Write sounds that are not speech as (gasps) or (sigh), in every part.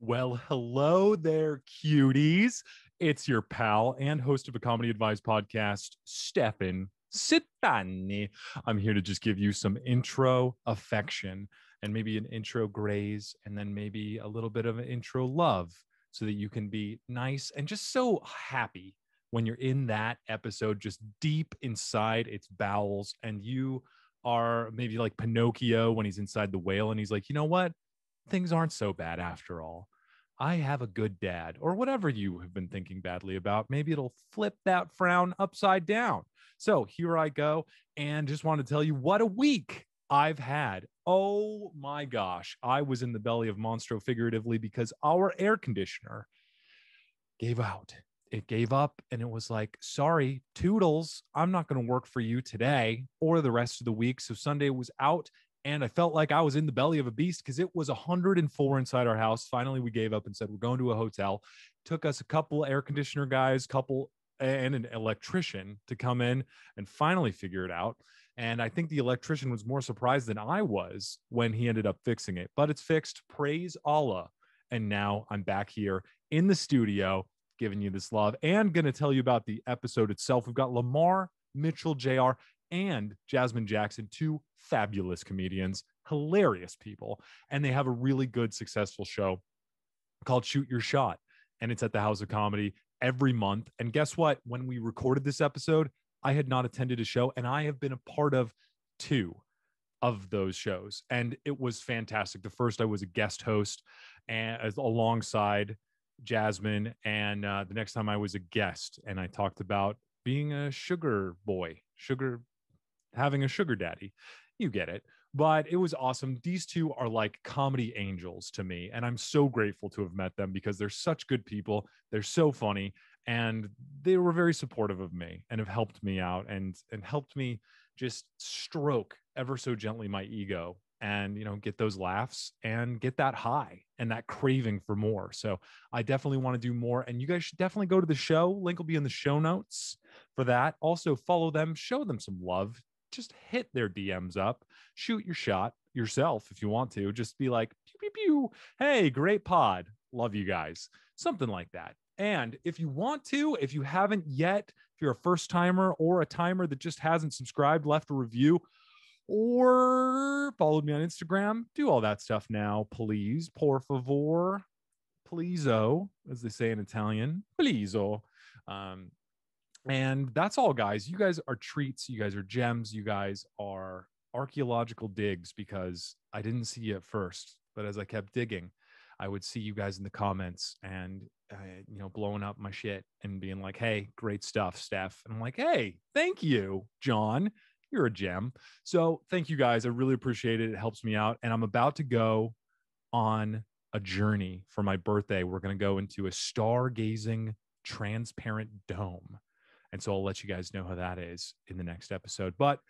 Well, hello there, cuties. It's your pal and host of a comedy advice podcast, Stephen Settanni. I'm here to just give you some intro affection and maybe an intro graze, and then maybe a little bit of an intro love so that you can be nice and just so happy when you're in that episode, just deep inside its bowels, and you are maybe like Pinocchio when he's inside the whale and he's like, you know what? Things aren't so bad after all. I have a good dad, or whatever you have been thinking badly about. Maybe it'll flip that frown upside down. So here I go, and just want to tell you what a week I've had. Oh my gosh, I was in the belly of Monstro figuratively because our air conditioner gave out. It gave up and it was like, sorry, Toodles, I'm not going to work for you today or the rest of the week. So Sunday was out and I felt like I was in the belly of a beast because it was 104 inside our house. Finally, we gave up and said we're going to a hotel. Took us a couple air conditioner guys, couple and an electrician to come in and finally figure it out. And I think the electrician was more surprised than I was when he ended up fixing it. But it's fixed. Praise Allah. And now I'm back here in the studio giving you this love and going to tell you about the episode itself. We've got Lamar Mitchell Jr and Jasmine Jackson, two fabulous comedians, hilarious people. And they have a really good, successful show called Shoot Your Shot. And it's at the House of Comedy every month. And guess what? When we recorded this episode, I had not attended a show, and I have been a part of two of those shows. And it was fantastic. The first, I was a guest host and alongside Jasmine. And uh, the next time I was a guest, and I talked about being a sugar boy, sugar having a sugar daddy. You get it. But it was awesome. These two are like comedy angels to me. And I'm so grateful to have met them because they're such good people. They're so funny. And they were very supportive of me and have helped me out and, and helped me just stroke ever so gently my ego and you know get those laughs and get that high and that craving for more so i definitely want to do more and you guys should definitely go to the show link will be in the show notes for that also follow them show them some love just hit their DMs up, shoot your shot yourself if you want to. Just be like, pew, pew, pew. hey, great pod. Love you guys. Something like that. And if you want to, if you haven't yet, if you're a first timer or a timer that just hasn't subscribed, left a review, or followed me on Instagram, do all that stuff now, please. Por favor. Pleaso, as they say in Italian. Pleaso. Um, and that's all, guys. You guys are treats. You guys are gems. You guys are archaeological digs because I didn't see you at first, but as I kept digging, I would see you guys in the comments and uh, you know blowing up my shit and being like, "Hey, great stuff, Steph." And I'm like, "Hey, thank you, John. You're a gem." So thank you guys. I really appreciate it. It helps me out. And I'm about to go on a journey for my birthday. We're going to go into a stargazing transparent dome and so I'll let you guys know how that is in the next episode. But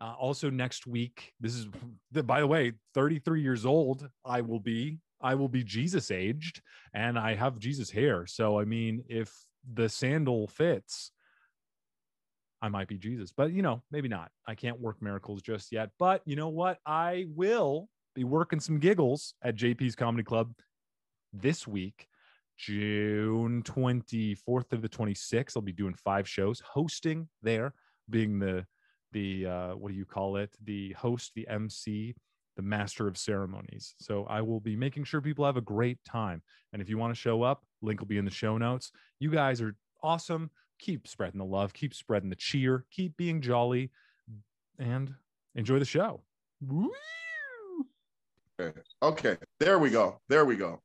uh, also next week, this is (laughs) by the way, 33 years old. I will be. I will be Jesus aged, and I have Jesus hair. So I mean, if the sandal fits, I might be Jesus. But you know, maybe not. I can't work miracles just yet. But you know what? I will be working some giggles at JP's Comedy Club this week June 24th to the 26th. I'll be doing five shows, hosting there, being the the uh, what do you call it? The host, the MC, the master of ceremonies. So I will be making sure people have a great time. And if you want to show up, link will be in the show notes. You guys are awesome. Keep spreading the love, keep spreading the cheer, keep being jolly, and enjoy the show. Okay. okay. There we go. There we go.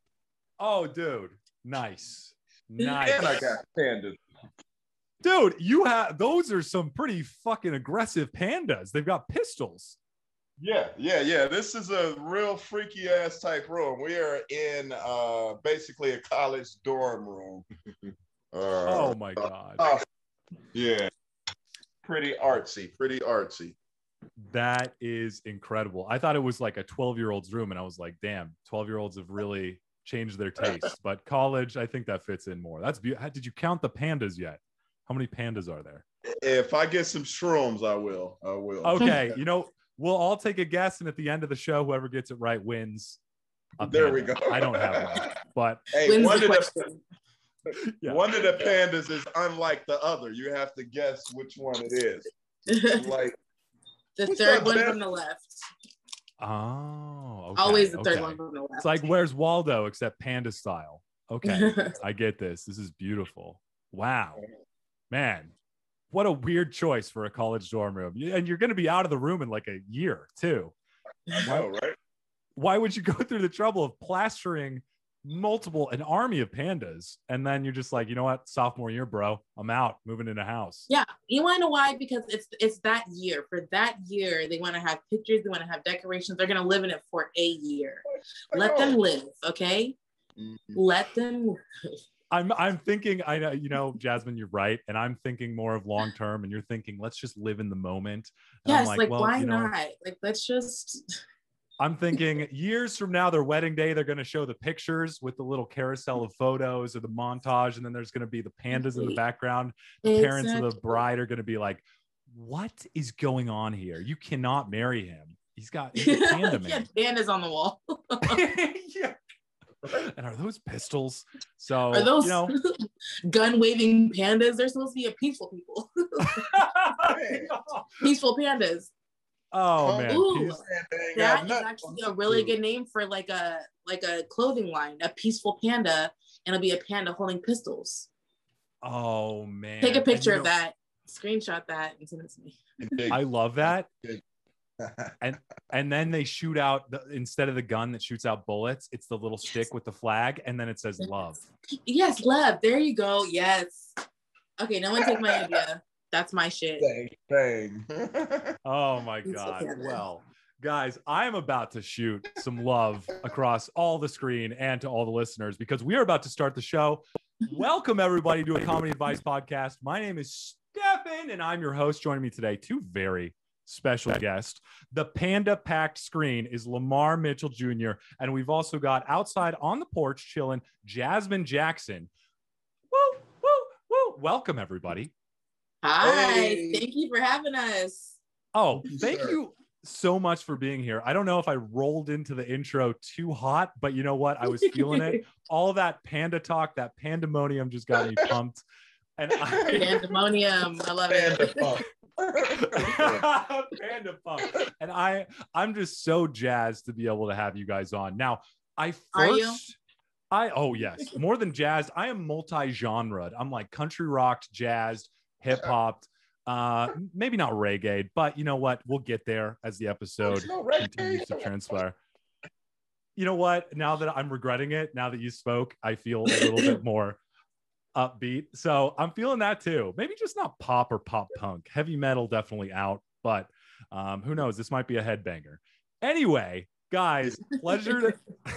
Oh, dude. Nice. Nice. And I got pandas. Dude, you have those are some pretty fucking aggressive pandas. They've got pistols. Yeah, yeah, yeah. This is a real freaky ass type room. We are in uh basically a college dorm room. (laughs) uh, oh my god. Uh, yeah. Pretty artsy, pretty artsy. That is incredible. I thought it was like a 12 year old's room, and I was like, damn, 12 year olds have really change their (laughs) tastes. but college, I think that fits in more. That's beautiful. Did you count the pandas yet? How many pandas are there? If I get some shrooms, I will. I will. Okay. (laughs) you know, we'll all take a guess, and at the end of the show, whoever gets it right wins There we go. I don't have one, but (laughs) Hey, When's one the of the? Yeah. one of the pandas is unlike the other. You have to guess which one it is. Like the third one Beth? from the left. oh, Oh, okay, Always the third okay. one from the left. It's like where's Waldo except panda style. Okay, (laughs) I get this. This is beautiful. Wow, man, what a weird choice for a college dorm room. And you're going to be out of the room in like a year too. I know, right? Why would you go through the trouble of plastering multiple an army of pandas and then you're just like, you know what, sophomore year, bro, I'm out, moving in a house. Yeah, you want to know why? Because it's it's that year. For that year, they want to have pictures. They want to have decorations. They're gonna live in it for a year. Let them live, okay? Mhm. Let them. I'm I'm thinking I know you know Jasmine you're right and I'm thinking more of long term and you're thinking let's just live in the moment. And I'm Yes, like, well, why you know, not? Like let's just. I'm thinking years from now, their wedding day, they're going to show the pictures with the little carousel of photos or the montage, and then there's going to be the pandas in the background. The parents of the bride are going to be like, "What is going on here? You cannot marry him. He's got (laughs) he's a panda yeah, pandas on the wall. (laughs) (laughs) yeah. And are those pistols? So Are those you know, gun waving pandas? They're supposed to be a peaceful people. peaceful pandas. Oh man, Ooh. he's- They ain't got That is actually a really good name for like a like a clothing line, a peaceful panda, and it'll be a panda holding pistols. oh man. Take a picture you of know, that, screenshot that, and send it to me. I love that. (laughs) and and then they shoot out the, instead of the gun that shoots out bullets it's the little stick with the flag and then it says love Yes, love. There you go. Yes. Okay, no one take my idea. That's my shit. Bang, (laughs) bang. oh my god. okay. well guys i am about to shoot some love across all the screen and to all the listeners because we are about to start the show. Welcome everybody to a comedy advice podcast. My name is stefan and i'm your host. Joining me today two very special guests. The panda packed screen is lamar mitchell jr and we've also got outside on the porch chilling jasmine jackson. Woo woo woo. Welcome everybody Hi. Hey. Thank you for having us. Oh, Thank you, you so much for being here. I don't know if I rolled into the intro too hot, but you know what? I was feeling it. (laughs) All that panda talk, that pandemonium just got me pumped. And I (laughs) Pandemonium. I love Panda it. pump. (laughs) panda pump. And I I'm just so jazzed to be able to have you guys on. Now, I first Are you? I oh yes, more than jazzed. I am multi-genred. I'm like country rocked, jazzed, hip hop, uh maybe not reggae, but you know what? We'll get there as the episode no continues to transpire. You know what? Now that I'm regretting it, now that you spoke, I feel a little bit (laughs) more upbeat. So I'm feeling that too. Maybe just not pop or pop punk. Heavy metal definitely out, but um, who knows? This might be a headbanger. Anyway, guys, (laughs) pleasure to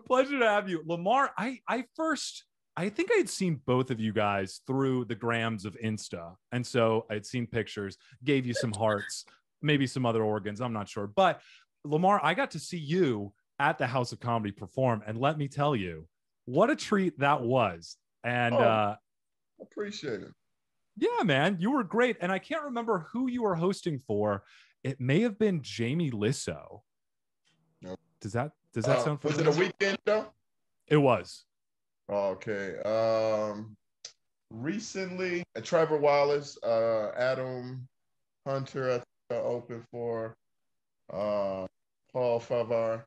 (laughs) pleasure to have you, Lamar. I I first I think I had seen both of you guys through the grams of Insta, and so I had seen pictures, gave you some hearts, maybe some other organs. I'm not sure, but Lamar, I got to see you at the House of Comedy perform, and let me tell you, what a treat that was. And Oh. uh, Appreciate it. yeah, man, you were great. And I can't remember who you were hosting for. It may have been Jamie Lissow. Nope. Does that does that Uh, sound was familiar? it a weekend show? It was. Okay. Um, recently, uh, Trevor Wallace, uh, Adam Hunter, I think I opened for, uh, Paul Farahvar.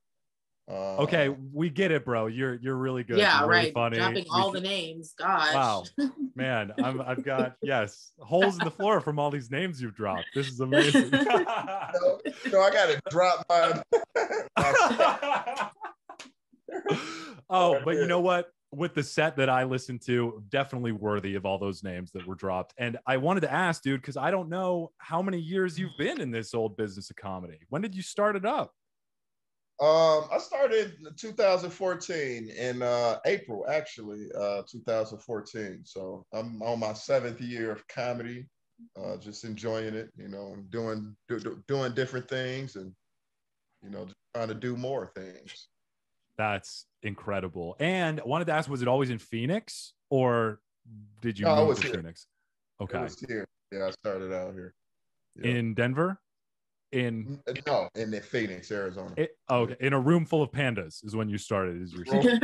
Uh, Okay, we get it, bro. You're you're really good. yeah, really right. Funny. Dropping We all the names. Gosh. Wow, (laughs) man, I'm, I've got yes holes in the floor from all these names you've dropped. This is amazing. (laughs) No, no, I gotta drop my. (laughs) my oh, but you know what? With the set that I listened to, definitely worthy of all those names that were dropped. And I wanted to ask, dude, because I don't know how many years you've been in this old business of comedy. When did you start it up? Um, I started in 2014 in uh, April, actually, uh, 2014. So I'm on my seventh year of comedy, uh, just enjoying it, you know, and doing do, do- doing different things, and you know, trying to do more things. That's incredible. And I wanted to ask, was it always in Phoenix or did you No, move was to here. Phoenix? Okay. was here. Yeah, I started out here. Yeah. In Denver? in no in the Phoenix, Arizona. it, okay in a room full of pandas is when you started. Is your (laughs)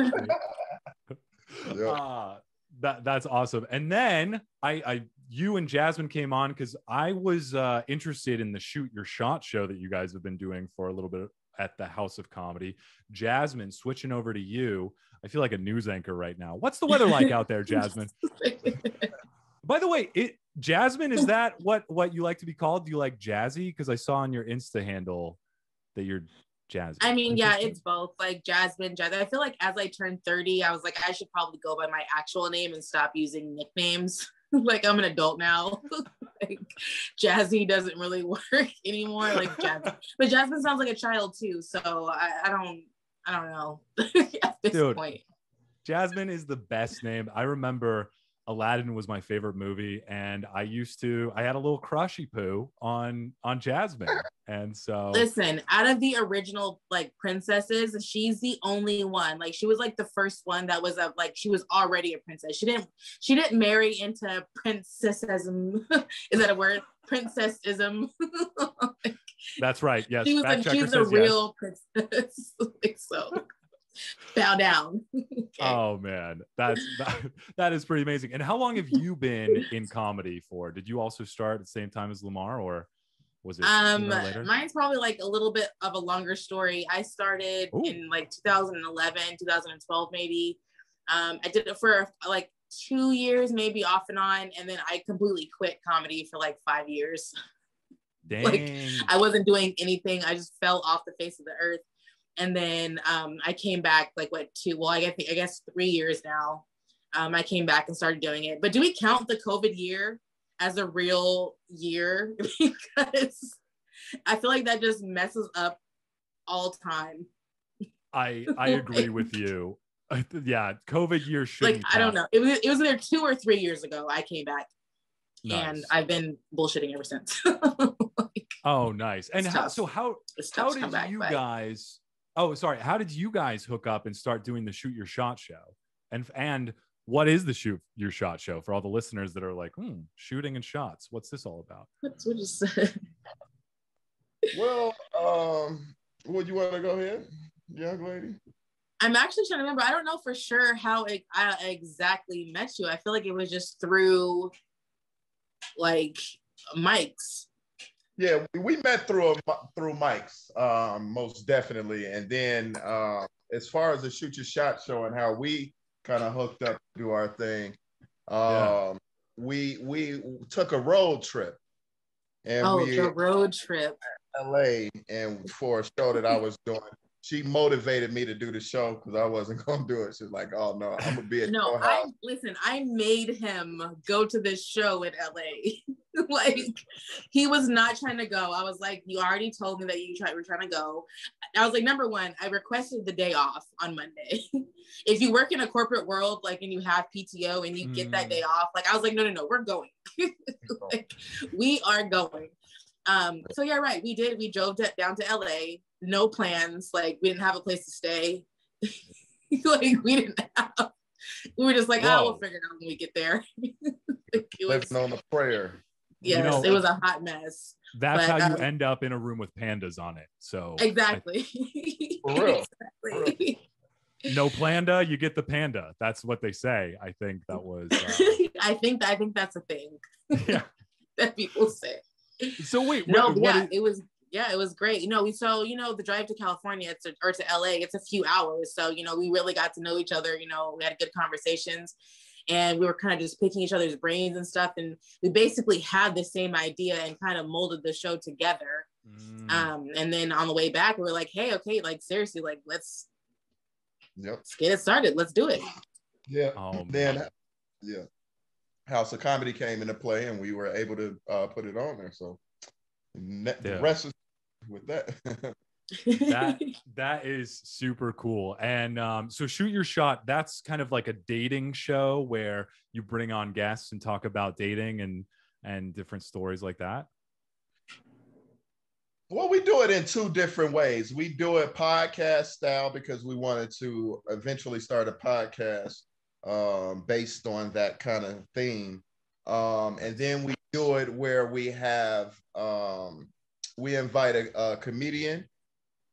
(laughs) Yeah. uh, that that's awesome. And then I, I you and Jasmine came on because I was uh, interested in the shoot your shot show that you guys have been doing for a little bit at the House of Comedy. Jasmine, switching over to you. I feel like a news anchor right now. What's the weather like out there, (laughs) Jasmine? By the way, it Jasmine is that what what you like to be called? Do you like Jazzy? Because I saw on your Insta handle that you're Jazzy. I mean, yeah, it's both like Jasmine, Jazz. I feel like as I turned 30, I was like, I should probably go by my actual name and stop using nicknames. (laughs) like I'm an adult now. (laughs) like Jazzy doesn't really (laughs) work anymore. Like Jasmine. But Jasmine sounds like a child too. So I, I don't I don't know at this Dude. point. Jasmine is the best name. I remember Aladdin was my favorite movie, and I used to I had a little crushy poo on on Jasmine, and so Listen, out of the original like princesses, she's the only one. Like she was like the first one that was a like she was already a princess. She didn't she didn't marry into princessism. (laughs) Is that a word? Princessism. (laughs) that's right. Yes, she was fact like checker she's a yes. real princess. (laughs) like so. (laughs) Bow down. (laughs) Okay. Oh man, that's (laughs) that, that is pretty amazing. And how long have you been in comedy for? Did you also start at the same time as Lamar, or was it Um, later? mine's probably like a little bit of a longer story. I started Ooh. in like 2011, 2012, maybe. Um, I did it for like two years, maybe off and on, and then I completely quit comedy for like five years. Dang. like, I wasn't doing anything. I just fell off the face of the earth. And then um, I came back like what two? Well, I guess I guess three years now. Um, I came back and started doing it. But do we count the COVID year as a real year? (laughs) because I feel like that just messes up all time. I (laughs) I agree with you. yeah, COVID year should. Like I don't know. It was it was either two or three years ago. I came back and I've been bullshitting ever since. (laughs) Oh, nice. And how, so how how did back. you but- guys? Oh, sorry. How did you guys hook up and start doing the shoot your shot show? And and what is the shoot your shot show for all the listeners that are like, hmm, shooting and shots? What's this all about? (laughs) What's what is Well, um, would you want to go ahead, young lady? I'm actually trying to remember. I don't know for sure how it, I exactly met you. I feel like it was just through like mics. Yeah, we, met through a, through mics, um, most definitely. And then uh, as far as the shoot your shot show and how we kind of hooked up to do our thing, um, Yeah. we we took a road trip, and oh, we the road trip. LA, and for a show that I was doing, she motivated me to do the show because I wasn't (laughs) gonna do it. She's like, "Oh no, I'm gonna be at No, your I listen. I made him go to this show in LA. (laughs) like he was not trying to go. I was like, you already told me that you try, were trying to go. I was like, number one, I requested the day off on Monday. (laughs) if you work in a corporate world, like, and you have PTO and you get that Mm. day off, like, I was like, no, no, no, we're going. like, we are going. Um, so yeah, right. We did. We drove to, down to LA. No plans. Like we didn't have a place to stay. (laughs) like we didn't have. We were just like, oh, we'll figure it out when we get there. (laughs) Like, it was, living on the prayer. yes, know- it was a hot mess. That's But, how you um, end up in a room with pandas on it. So Exactly. (laughs) For real. exactly. no panda, you get the panda. That's what they say. I think that was. Uh, I think I think that's a thing yeah. that people say. So wait, No, what, yeah, what is- it was yeah, it was great. You know, we so you know the drive to California it's a, or to LA, it's a few hours. So you know, we really got to know each other. You know, we had good conversations, and we were kind of just picking each other's brains and stuff. And we basically had the same idea and kind of molded the show together. Mm, Um, and then on the way back, we were like, hey, okay, like seriously, like let's Yep. let's get it started. Let's do it. Yeah. oh, then man. yeah house of comedy came into play and we were able to uh, put it on there so ne- Yeah. the rest is with that. (laughs) That that is super cool. And um so shoot your shot that's kind of like a dating show where you bring on guests and talk about dating and and different stories like that? Well we do it in two different ways. We do it podcast style because we wanted to eventually start a podcast um, based on that kind of theme. Um, and then we do it where we have um, we invite a, a comedian,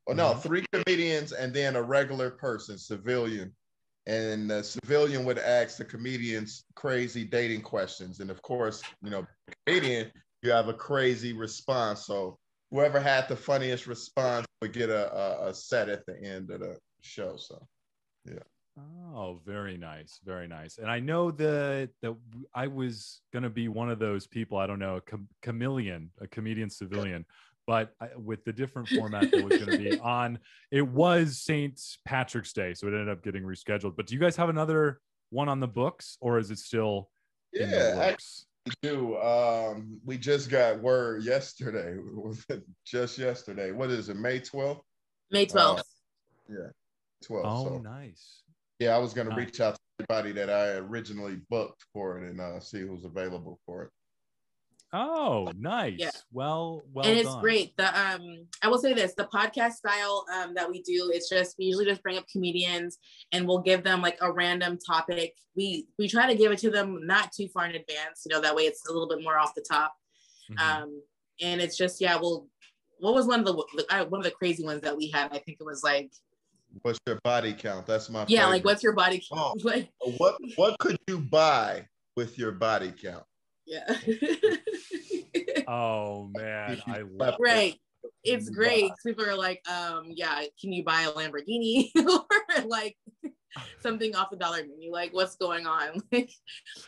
or no, Mhm. three comedians, and then a regular person, civilian. And the civilian would ask the comedians crazy dating questions. And of course, you know, comedian, you have a crazy response. So whoever had the funniest response would get a, a, a set at the end of the show. So Oh, very nice, very nice. And I know that that I was gonna be one of those people. I don't know, a com- chameleon, a comedian civilian, but I, with the different format that was gonna be (laughs) on, it was Saint Patrick's Day, so it ended up getting rescheduled. But do you guys have another one on the books, or is it still in the yeah, works? we do. Um, we just got word yesterday. (laughs) Just yesterday? What is it? May 12th? May 12th. Yeah, 12th. Oh, so nice. Yeah, I was gonna Nice. reach out to everybody that I originally booked for it and uh, see who's available for it. Oh, nice. Yeah. Well, well and it's done. great. The um, I will say this: the podcast style um, that we do, it's just we usually just bring up comedians and we'll give them like a random topic. We we try to give it to them not too far in advance, you know, that way it's a little bit more off the top. Mhm. Um, and it's just yeah, well, what was one of the uh, one of the crazy ones that we had? I think it was like What's your body count? That's my yeah, like what's your body Oh. count? (laughs) Like what what could you buy with your body count? yeah, (laughs) oh man, I love it. right. It's you great. buy? People are like, um, yeah, can you buy a Lamborghini (laughs) or like something off the dollar menu? Like, what's going on? Like,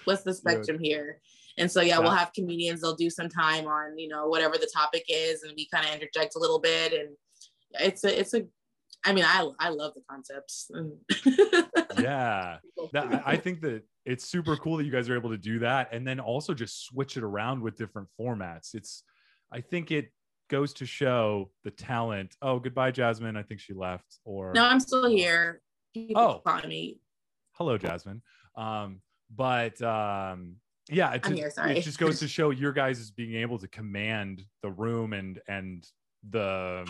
what's the spectrum here? And so, yeah, we'll have comedians. They'll do some time on, you know, whatever the topic is, and we kind of interject a little bit. And it's a, it's a. I mean, I I love the concepts. (laughs) yeah. that, I- think that it's super cool that you guys are able to do that and then also just switch it around with different formats. It's, I think it goes to show the talent. Oh, goodbye, Jasmine. I think she left. Or no, I'm still here. People Oh. calling me. hello, Jasmine. Um, but um, yeah, it, I'm just- here, sorry. it just goes to (laughs) show your guys is being able to command the room and and the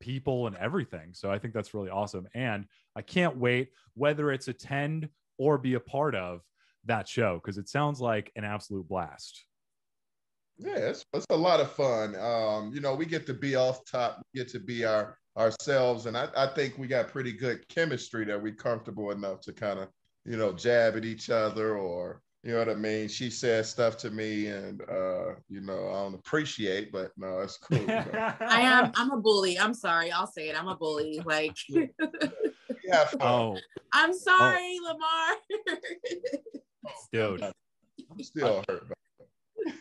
people and everything. So I think that's really awesome. And I can't wait whether it's attend or be a part of that show because it sounds like an absolute blast. Yeah, it's, it's a lot of fun. Um, you know, we get to be off top, we get to be our ourselves, and I, I think we got pretty good chemistry that we're comfortable enough to kind of, you know, jab at each other or you know what I mean. She says stuff to me, and uh, you know, I don't appreciate, but no, it's (laughs) cool. you know. I am. I'm a bully. I'm sorry. I'll say it. I'm a bully. Like, (laughs) Yeah, oh, I'm sorry, Lamar. dude. I'm still hurt.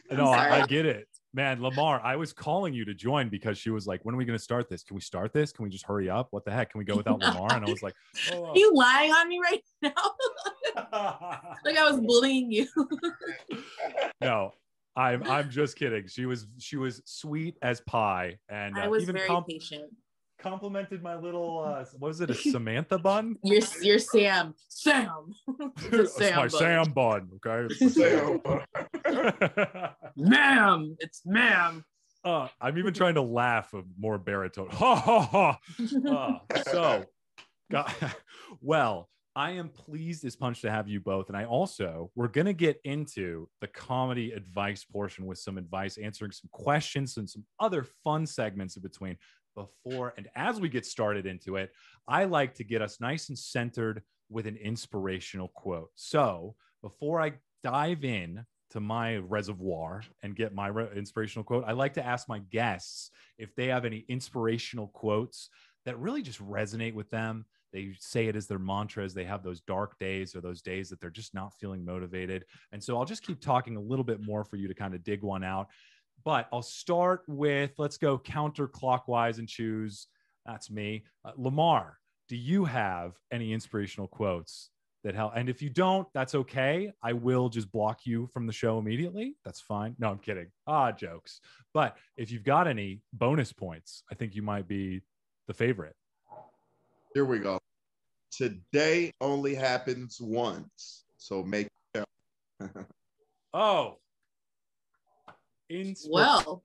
But No, I, I get it. Man, Lamar, I was calling you to join because she was like, when are we going to start this? Can we start this? Can we just hurry up? What the heck? Can we go (laughs) without Lamar? And I was like, oh, Are you lying on me right now? (laughs) like I was bullying you. (laughs) no, I'm I'm just kidding. She was she was sweet as pie and I uh, was even very com- patient. complimented my little uh what was it a Samantha bun? You're you're Sam. Sam. It's Sam my bun. Sam bun. Okay. It's my So, (laughs) Ma'am. It's ma'am. uh, I'm even trying to laugh a more baritone. (laughs) Ha ha ha. Uh, so, (laughs) well, I am pleased as punch to have you both. And I also, we're going to get into the comedy advice portion with some advice, answering some questions and some other fun segments in between. Before and as we get started into it, I like to get us nice and centered with an inspirational quote. So, before I dive in to my reservoir and get my re- inspirational quote, I like to ask my guests if they have any inspirational quotes that really just resonate with them. They say it as their mantras. They have those dark days or those days that they're just not feeling motivated. And so I'll just keep talking a little bit more for you to kind of dig one out. But I'll start with let's go counterclockwise and choose. That's me. Uh, Lamar, do you have any inspirational quotes that help? And if you don't, that's okay. I will just block you from the show immediately. That's fine. No, I'm kidding. Ah, jokes. But if you've got any bonus points, I think you might be the favorite. here we go. Today only happens once, so make. (laughs) Oh, Insp- Well,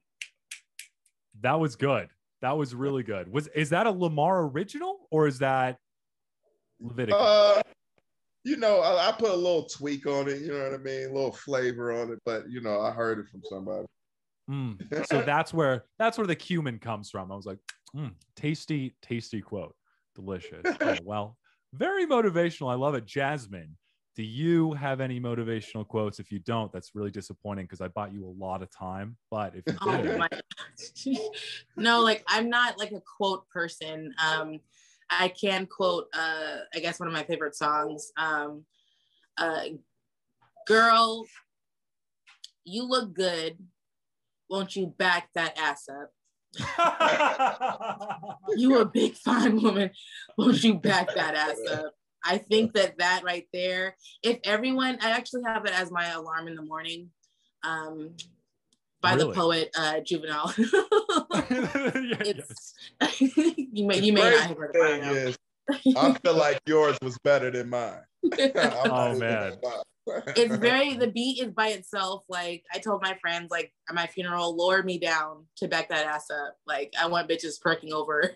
that was good. That was really good. Was is that a Lamar original or is that Leviticus? Uh, you know, I, I put a little tweak on it. You know what I mean? A little flavor on it, but you know, I heard it from somebody. Mm. (laughs) So that's where that's where the cumin comes from. I was like, mm, tasty, tasty quote, delicious. (laughs) Oh, well, very motivational. I love it, Jasmine. Do you have any motivational quotes? If you don't, that's really disappointing because I bought you a lot of time. But if you Oh did, my (laughs) no, like I'm not like a quote person. Um, I can quote uh I guess one of my favorite songs. Um uh girl, you look good. Won't you back that ass up? (laughs) You a big fine woman. Won't you back that ass up? I think that that right there, if everyone, I actually have it as my alarm in the morning, um, by Really? the poet uh, Juvenile. (laughs) (laughs) It's- (laughs) you may you may not have heard of Thing it. is, I feel like yours was better than mine. Oh, man. it's very the beat is by itself. Like I told my friends, like at my funeral, lower me down to back that ass up. Like I want bitches perking over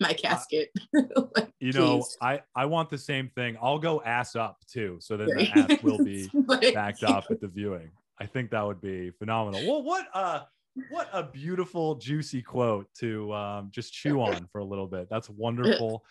my casket. Like, You know, please. I I want the same thing. I'll go ass up too, so then the ass will be Like, backed up at the viewing. I think that would be phenomenal. Well, what uh what a beautiful juicy quote to um, just chew on for a little bit. That's wonderful.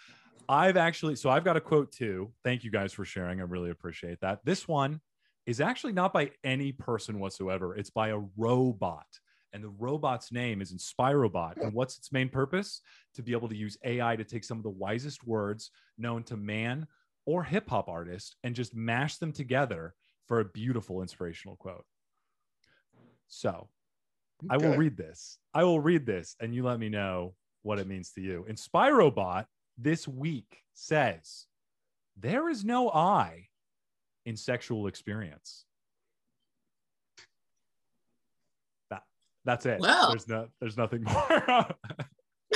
I've actually so I've got a quote too. Thank you guys for sharing. I really appreciate that. This one is actually not by any person whatsoever. It's by a robot. And the robot's name is Inspirobot. And what's its main purpose? To be able to use AI to take some of the wisest words known to man or hip hop artist and just mash them together for a beautiful inspirational quote. So I will read this. I will read this and you let me know what it means to you. Inspirobot this week says, There is no I in sexual experience. That, that's it. Wow. There's no there's nothing (laughs) more. I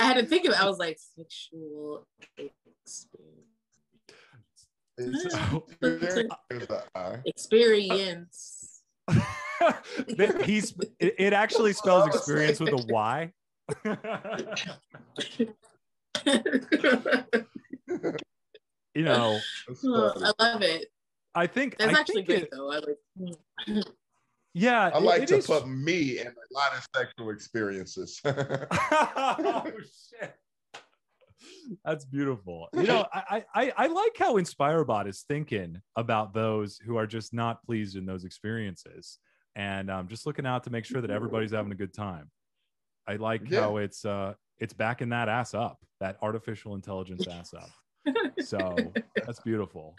had to think of it. I was like sexual experience. It's- hmm. There's a I. experience. That he's it, it actually spells experience with a Y. you know, (laughs) That's funny. I love it. I think That's I actually think great it- though. I like yeah, I it- like it to is- put me in a lot of sexual experiences. (laughs) (laughs) oh shit. That's beautiful. You know, I, I I like how Inspirobot is thinking about those who are just not pleased in those experiences, and um, just looking out to make sure that everybody's having a good time. I like Yeah. how it's uh it's backing that ass up, that artificial intelligence ass up. So (laughs) that's beautiful.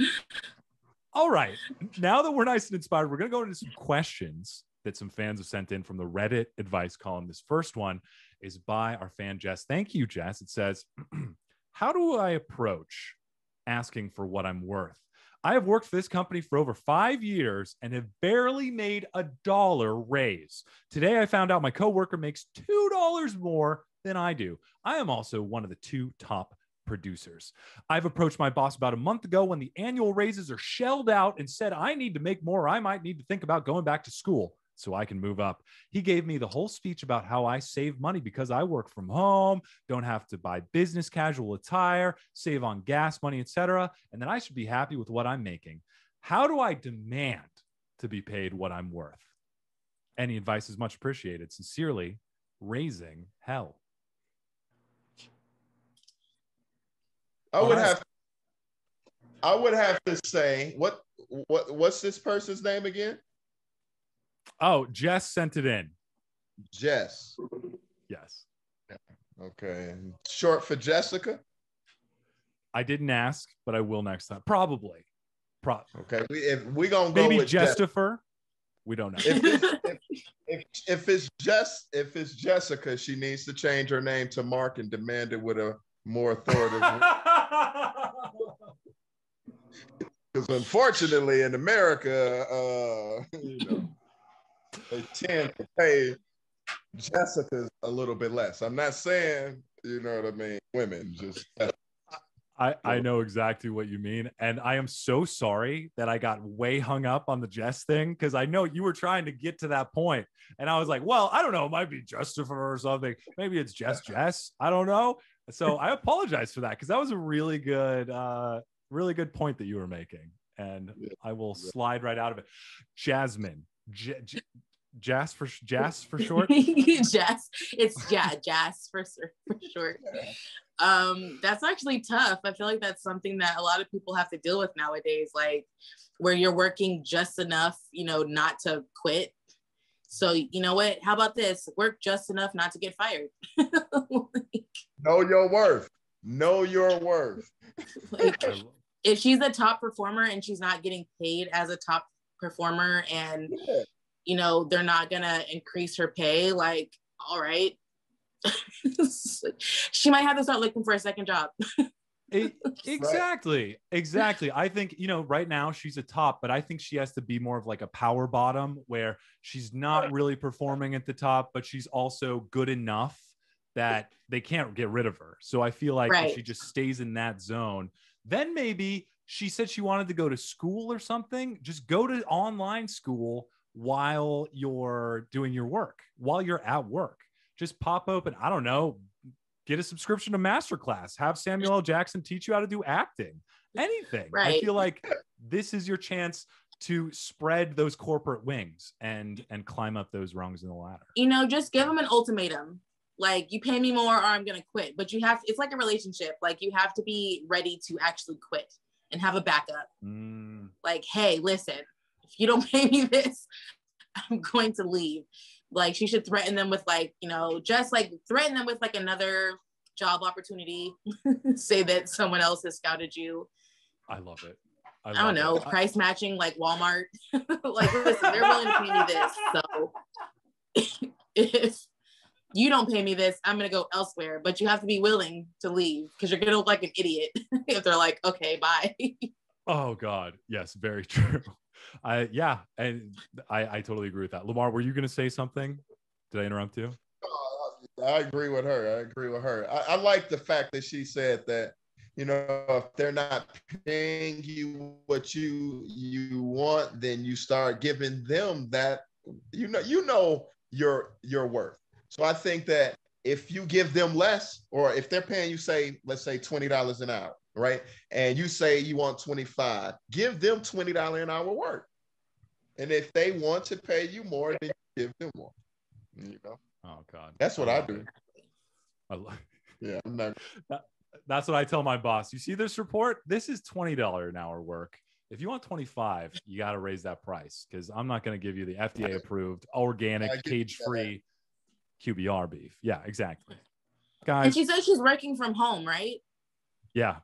All right. Now that we're nice and inspired, we're going to go into some questions that some fans have sent in from the Reddit advice column. This first one is by our fan, Jess. Thank you, Jess. It says, (clears throat) How do I approach asking for what I'm worth? I have worked for this company for over five years and have barely made a dollar raise. Today, I found out my coworker makes $2 more than I do. I am also one of the two top producers. I've approached my boss about a month ago when the annual raises are shelled out and said I need to make more. I might need to think about going back to school so I can move up. He gave me the whole speech about how I save money because I work from home, don't have to buy business casual attire, save on gas money, etc., and that I should be happy with what I'm making. How do I demand to be paid what I'm worth? Any advice is much appreciated. Sincerely, raising hell. I would Honest- have I would have to say what what what's this person's name again? Oh, Jess sent it in. Jess. Yes. Okay. Short for Jessica. I didn't ask, but I will next time. Probably. Pro- Okay. We if we gonna go maybe with Jess. We don't know. If it's, (laughs) if, if, if it's Jess, if it's Jessica, she needs to change her name to Mark and demand it with a more authoritative. (laughs) Because unfortunately, in America, uh, you know, they tend to pay Jessica's a little bit less. I'm not saying, you know what I mean, women just. I, I know exactly what you mean. And I am so sorry that I got way hung up on the Jess thing because I know you were trying to get to that point. And I was like, well, I don't know. It might be Justifer or something. Maybe it's Jess Jess. I don't know. So I apologize for that because that was a really good, uh, really good point that you were making. And I will slide right out of it. Jasmine, J- J- Jazz for Jazz for (laughs) short. jazz. It's yeah, jazz for for short. Um, that's actually tough. I feel like that's something that a lot of people have to deal with nowadays, like where you're working just enough, you know, not to quit. So you know what? How about this? Work just enough not to get fired. like, (laughs) know your worth. Know your worth. like, if she's a top performer and she's not getting paid as a top performer and yeah you know, they're not gonna increase her pay, like, all right. (laughs) she might have to start looking for a second job. (laughs) it, exactly. Exactly. I think, you know, right now she's a top, but I think she has to be more of like a power bottom where she's not really performing at the top, but she's also good enough that they can't get rid of her. So I feel like right. if she just stays in that zone, then maybe she said she wanted to go to school or something. Just go to online school while you're doing your work, while you're at work. Just pop open, I don't know, get a subscription to Masterclass, have Samuel L. Jackson teach you how to do acting, anything. Right. I feel like this is your chance to spread those corporate wings and and climb up those rungs in the ladder. You know, just give them an ultimatum. Like you pay me more or I'm gonna quit. But you have it's like a relationship. Like you have to be ready to actually quit and have a backup. Mm. Like, hey, listen, if you don't (laughs) pay me this, I'm going to leave. Like she should threaten them with like, you know, just like threaten them with like another job opportunity. (laughs) Say that someone else has scouted you. I love it. I, I don't know, it. price matching like Walmart. (laughs) like, listen, they're willing to pay me this. So if you don't pay me this, I'm gonna go elsewhere. But you have to be willing to leave because you're gonna look like an idiot (laughs) if they're like, okay, bye. (laughs) oh God, yes, very (laughs) true. I yeah, and I, I totally agree with that. Lamar, were you going to say something? Did I interrupt you? I agree with her. I agree with her. I, I like the fact that she said that you know if they're not paying you what you you want, then you start giving them that. You know, you know your your worth. So I think that if you give them less, or if they're paying you, say, let's say twenty dollars an hour, right? And you say you want 25, give them $20 an hour work. And if they want to pay you more, then you give them more. You know? Oh God. That's what oh, I, I do. I love yeah, I'm not (laughs) that, that's what I tell my boss. You see this report? This is $20 an hour work. If you want 25, you got to raise that price because I'm not going to give you the FDA approved, (laughs) organic, cage free QBR beef. Yeah, exactly. Guys. And she says she's working from home, right? Yeah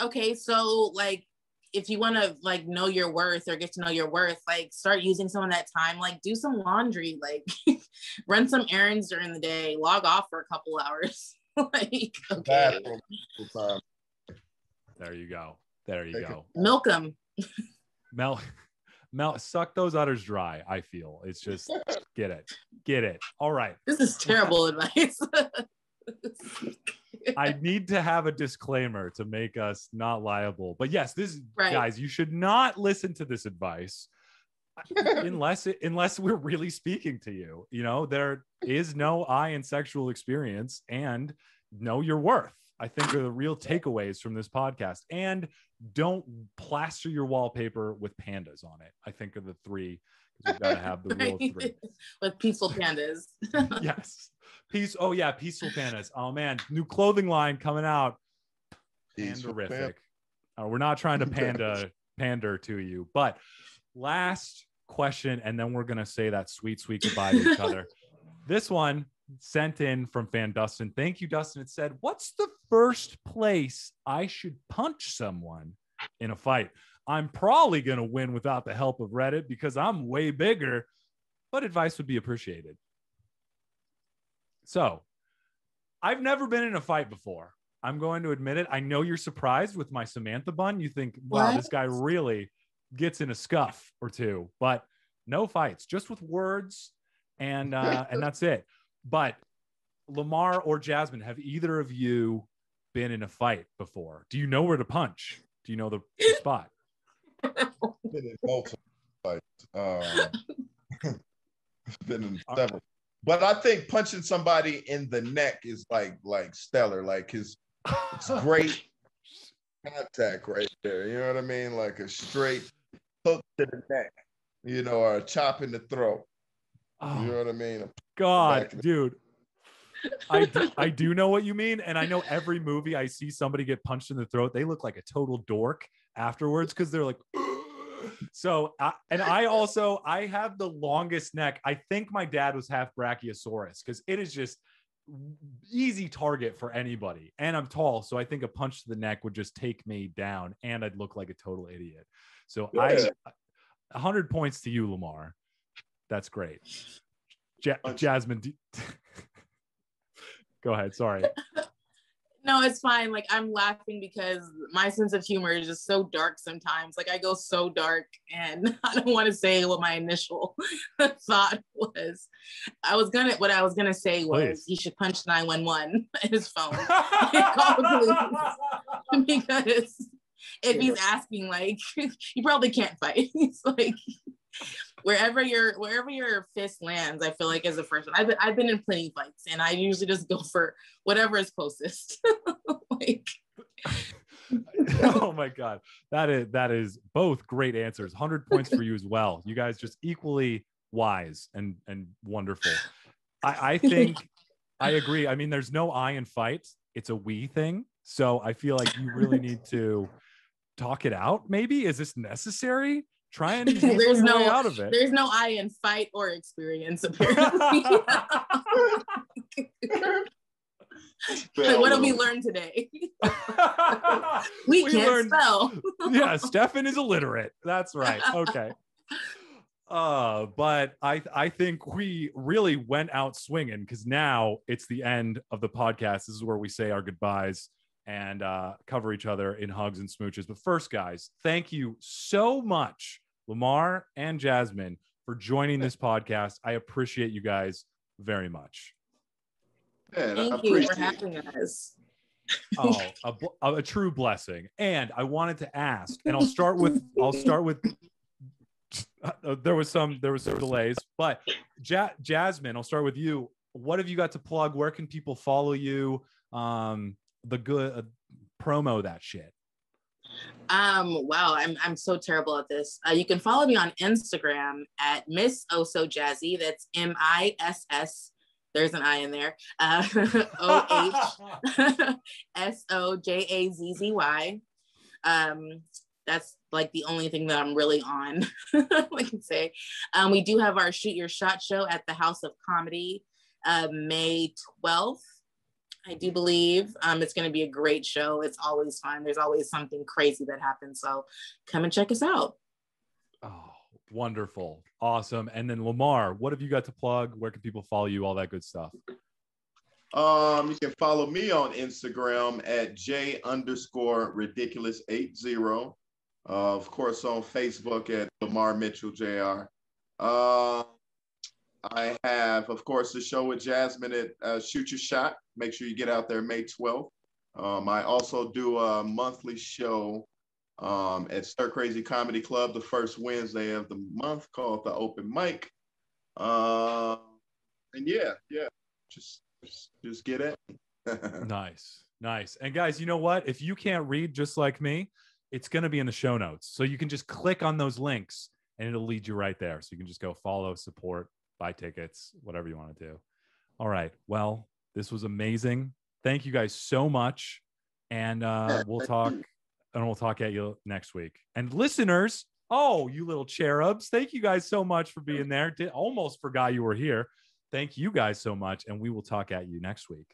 okay, so like if you want to like know your worth or get to know your worth, like start using some of that time, like do some laundry, like (laughs) run some errands during the day, log off for a couple hours. (laughs) like okay. There you go. There you go. Milk them. Mel (laughs) Mel suck those udders dry, I feel. It's just get it. Get it. All right. This is terrible advice. (laughs) I need to have a disclaimer to make us not liable. But yes, this right. guys, you should not listen to this advice (laughs) unless it, unless we're really speaking to you. You know, there is no I in sexual experience and know your worth. I think are the real takeaways from this podcast. And don't plaster your wallpaper with pandas on it. I think are the three because we've got to have the (laughs) rule three. (laughs) with peaceful pandas. (laughs) yes. Peace. Oh yeah, peaceful pandas. Oh man, new clothing line coming out. Panderific. Uh, we're not trying to panda pander to you, but last question, and then we're gonna say that sweet, sweet goodbye to each other. This one sent in from fan Dustin. Thank you, Dustin. It said, "What's the first place I should punch someone in a fight?" I'm probably going to win without the help of Reddit because I'm way bigger, but advice would be appreciated. So, I've never been in a fight before. I'm going to admit it. I know you're surprised with my Samantha bun. You think, wow, what? this guy really gets in a scuff or two, but no fights, just with words, and uh, and (laughs) that's it. But Lamar or Jasmine, have either of you been in a fight before? Do you know where to punch? Do you know the, the (laughs) spot? been in multiple fights. Um, (laughs) been in several. But I think punching somebody in the neck is like like stellar. Like his it's (laughs) great contact right there. You know what I mean? Like a straight hook to the neck, you know, or a chop in the throat. Oh, You know what I mean? God, back in the- dude. I do, I do know what you mean, and I know every movie I see somebody get punched in the throat, they look like a total dork afterwards because they're like. (gasps) So, I, and I also I have the longest neck. I think my dad was half Brachiosaurus because it is just easy target for anybody, and I'm tall, so I think a punch to the neck would just take me down, and I'd look like a total idiot. So Yeah. I, hundred points to you, Lamar. That's great. Ja- Jasmine, do- (laughs) go ahead. Sorry. (laughs) No, it's fine. Like I'm laughing because my sense of humor is just so dark sometimes. Like I go so dark and (laughs) I don't want to say what my initial (laughs) thought was. I was gonna what I was gonna say was Please. he should punch 911 in his phone. Call the police. because if he's asking like you probably can't fight. He's like wherever your wherever your fist lands, I feel like as a first one. I've been I've been in plenty fights and I usually just go for whatever is closest. (laughs) like (laughs) oh my god, that is that is both great answers. Hundred points for you as well. You guys just equally wise and and wonderful. I, I (laughs) think I agree. I mean, there's no I in fight. It's a we thing. So I feel like you really need to talk it out. Maybe is this necessary? Try (laughs) and There's there's no out of it. there's no I in fight or experience (laughs) apparently. (laughs) Like, what did we learn today? we, We can't learned- spell. yeah, Stefan is illiterate. That's right. Okay. Uh, but I I think we really went out swinging because now it's the end of the podcast. This is where we say our goodbyes and uh, cover each other in hugs and smooches. But first, guys, thank you so much, Lamar and Jasmine, for joining this podcast. I appreciate you guys very much. Man, Thank you for appreciate it. having us. oh a, bl- a true blessing and i wanted to ask and i'll start with i'll start with uh, there was some there was some delays but ja- jasmine i'll start with you what have you got to plug where can people follow you um the good uh, promo that shit Um, wow, I'm I'm so terrible at this. Uh, you can follow me on Instagram at Miss Oh So Jazzy. That's M I S S. There's an I in there. Uh, (laughs) O H (laughs) S O J A Z Z Y. Um, that's like the only thing that I'm really on. (laughs) I can say. Um, we do have our Shoot Your Shot show at the House of Comedy, uh, May 12th. I do believe um, it's going to be a great show. It's always fun. There's always something crazy that happens. So come and check us out. oh wonderful awesome and then lamar what have you got to plug where can people follow you all that good stuff Um, you can follow me on Instagram at J underscore ridiculous eight zero. Uh, of course, on Facebook at Lamar Mitchell Jr. Uh, I have, of course, the show with Jasmine at uh, Shoot Your Shot. Make sure you get out there May 12th. Um, I also do a monthly show um, at Stir Crazy Comedy Club the first Wednesday of the month called the Open Mic. Uh, and yeah, yeah, just just, just get it. (laughs) Nice, nice. And guys, you know what? If you can't read just like me, it's going to be in the show notes. So you can just click on those links and it'll lead you right there. So you can just go follow, support, buy tickets, whatever you want to do. All right. Well, this was amazing. Thank you guys so much. And uh, (laughs) we'll talk and we'll talk at you next week. And listeners, oh, you little cherubs, thank you guys so much for being there. Did almost forgot you were here. Thank you guys so much. And we will talk at you next week.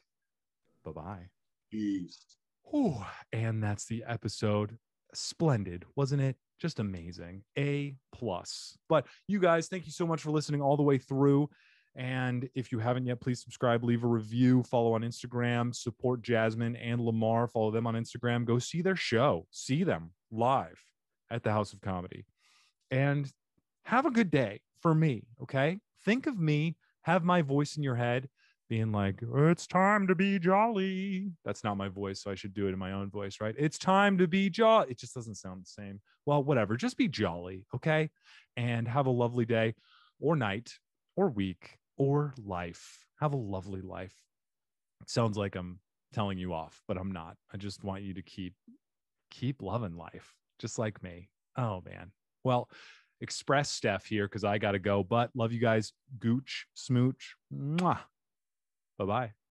Bye bye. Peace. Whew. And that's the episode. Splendid, wasn't it? Just amazing. A plus. But you guys, thank you so much for listening all the way through. And if you haven't yet, please subscribe, leave a review, follow on Instagram, support Jasmine and Lamar, follow them on Instagram, go see their show, see them live at the House of Comedy. And have a good day for me. Okay. Think of me, have my voice in your head being like, it's time to be jolly. That's not my voice, so I should do it in my own voice, right? It's time to be jolly. It just doesn't sound the same. Well, whatever. Just be jolly, okay? And have a lovely day or night or week or life. Have a lovely life. It sounds like I'm telling you off, but I'm not. I just want you to keep keep loving life, just like me. Oh man. Well, express Steph here because I got to go. But love you guys. Gooch, smooch. Bye bye.